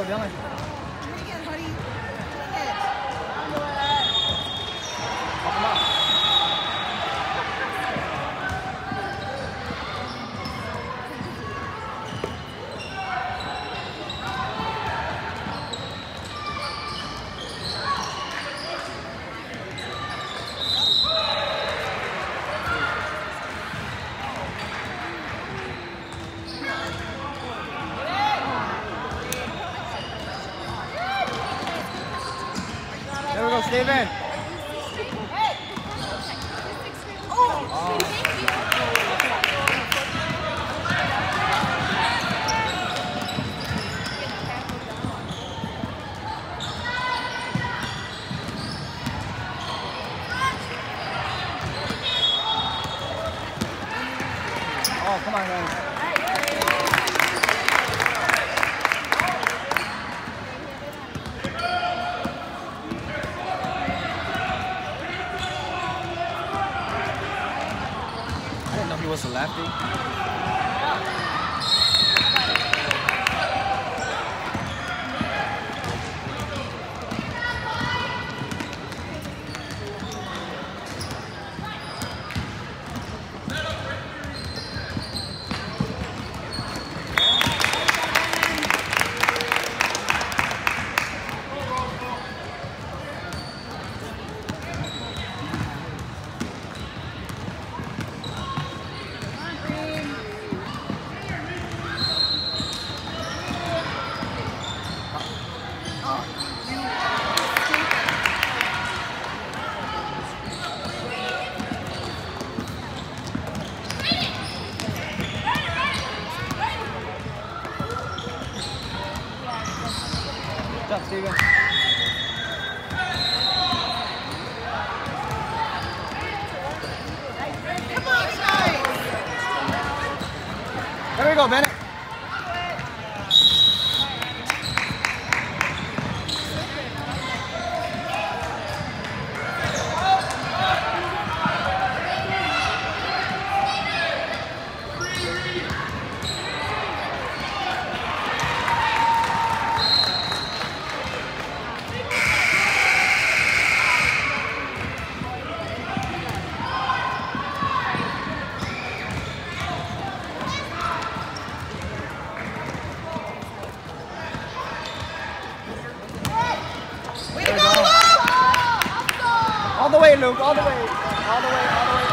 problema. Steven. Oh, come on, guys. Was lefty. Good Steven. Come on, guys. There we go, Bennett. Way to There we go, go. Luke. All the way, Luke. All the way. All the way. All the way.